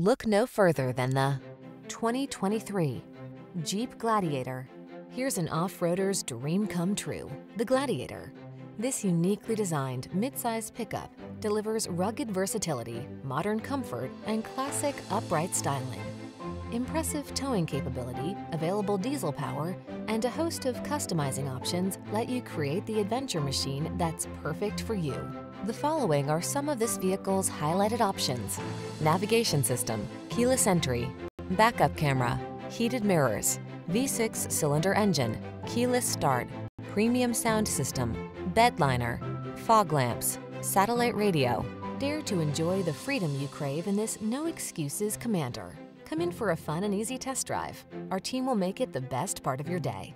Look no further than the 2023 Jeep Gladiator. Here's an off-roader's dream come true, the Gladiator. This uniquely designed midsize pickup delivers rugged versatility, modern comfort, and classic upright styling. Impressive towing capability, available diesel power, and a host of customizing options let you create the adventure machine that's perfect for you. The following are some of this vehicle's highlighted options. Navigation system, keyless entry, backup camera, heated mirrors, V6 cylinder engine, keyless start, premium sound system, bed liner, fog lamps, satellite radio. Dare to enjoy the freedom you crave in this no excuses Commander. Come in for a fun and easy test drive. Our team will make it the best part of your day.